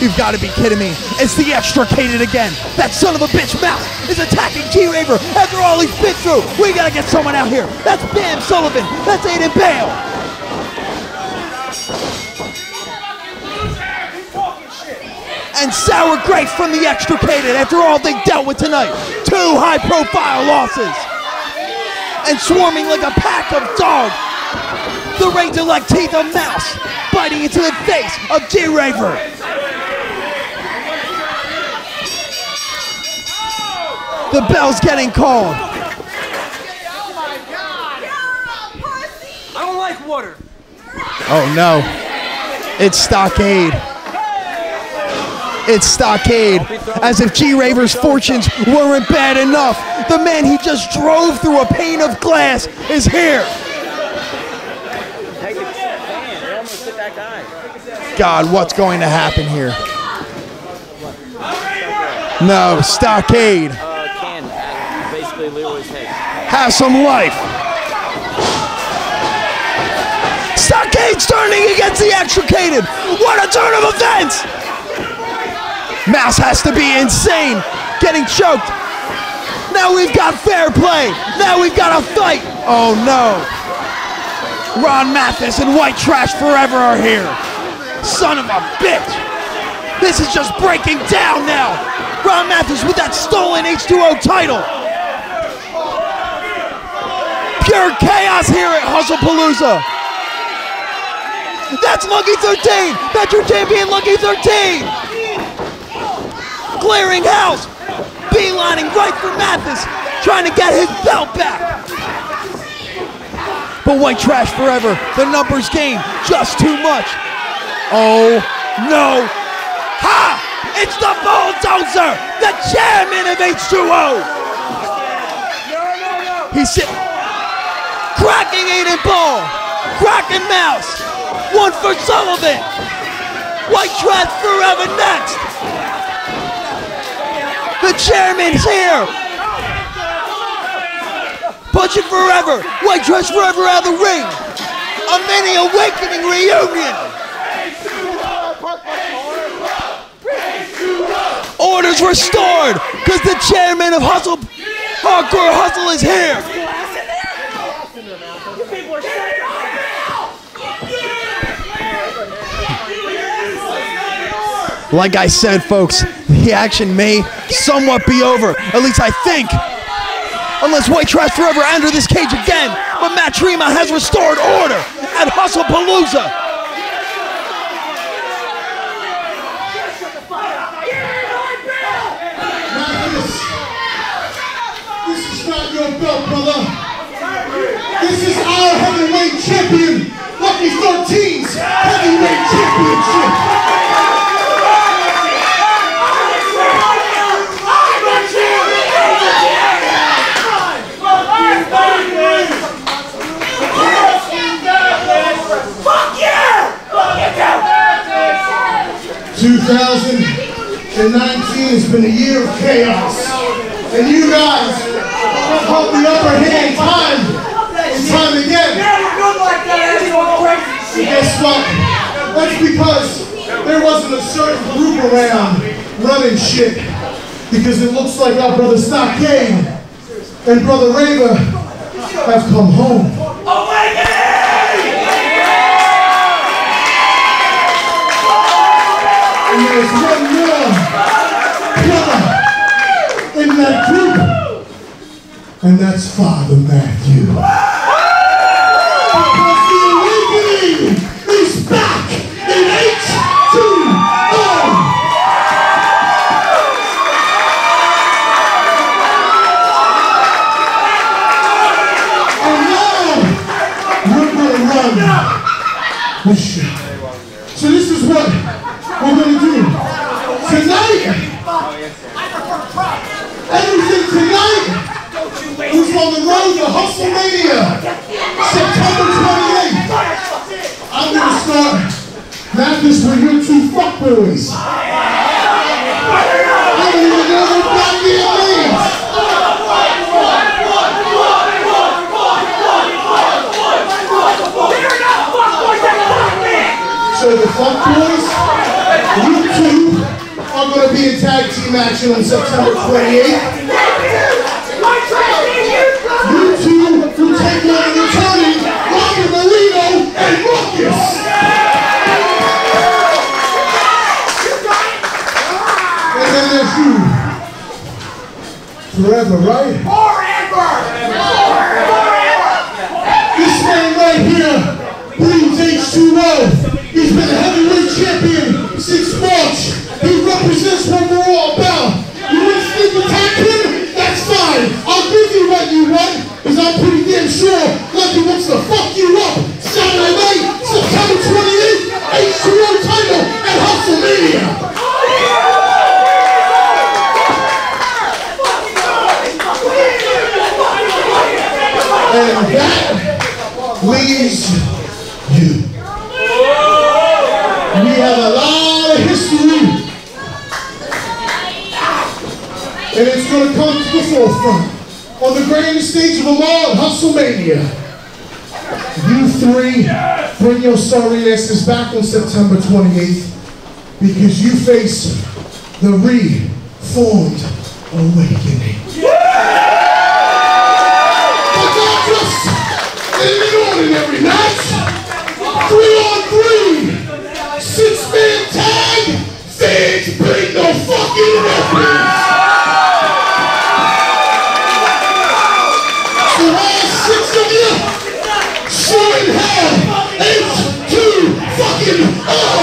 You've got to be kidding me. It's the extricated again. That son of a bitch Mouse is attacking G Raver after all he's been through. We gotta get someone out here. That's Bam Sullivan. That's Aiden Baal. And sour grapes from the extricated after all they dealt with tonight. Two high profile losses. And swarming like a pack of dogs. The razor like teeth of mouse biting into the face of G The bell's getting called. Oh my God! I don't like water. Oh no. It's Stockade. It's Stockade. As if G Raver's fortunes weren't bad enough. The man he just drove through a pane of glass is here. God, what's going to happen here? No, Stockade. Can Leroy's head. Have some life. Stockade's turning against the extricated. What a turn of events! Mouse has to be insane, getting choked. Now we've got fair play. Now we've got a fight. Oh no. Ron Mathis and White Trash Forever are here. Son of a bitch. This is just breaking down now. Ron Mathis with that stolen H2O title. Pure chaos here at Hustlepalooza. That's Lucky 13. That's your champion, Lucky 13. Clearing house. Beelining right for Mathis. Trying to get his belt back. But White Trash Forever, the numbers game, just too much. Oh no. Ha! It's the bulldozer, the chairman of H2O. He's sitting, cracking Aiden Baal, cracking Mouse. One for Sullivan. White Trash Forever next. The chairman's here. Punch it forever. White Trash Forever out of the ring. A mini awakening reunion. Orders restored because the chairman of Hustle, Hardcore Hustle is here. Like I said, folks, the action may somewhat be over. At least I think. Unless White Trash Forever enter this cage again. But Matt Tremont has restored order at Hustle Palooza. This is not your belt. This is our heavyweight champion, Lucky 13's heavyweight championship. Fuck yeah! Fuck it down! 2019 has been a year of chaos. And you guys have held the upper hand time and time again. And guess what? That's because there wasn't a certain group around running shit. Because it looks like our brother Stockade and brother Raver have come home. And there's one more brother in that group. And that's Father Matthew. The awakening is back in H2O. And now we're gonna run this shit. So this is what we're gonna do. Tonight, everything tonight is on the road to Hustlemania, September 28th. I'm gonna start Mathis with your two fuckboys. I don't. So the fuckboys, you two, be in tag team action on September 28th. You two will take on the returning Robert Marino and Ruckus. And then there's you. Forever, right? Forever! Forever! This man right here bleeds H2O. He's been leaves you. We have a lot of history. And it's going to come to the forefront. On the grandest stage of them all, Hustlemania. You three, bring your sorry asses back on September 28th because you face the reformed awakening. But ordinary match. Three on three. Six man tag. Fans bring no fucking weapons. So all six of you, sure in hell, H two fucking O.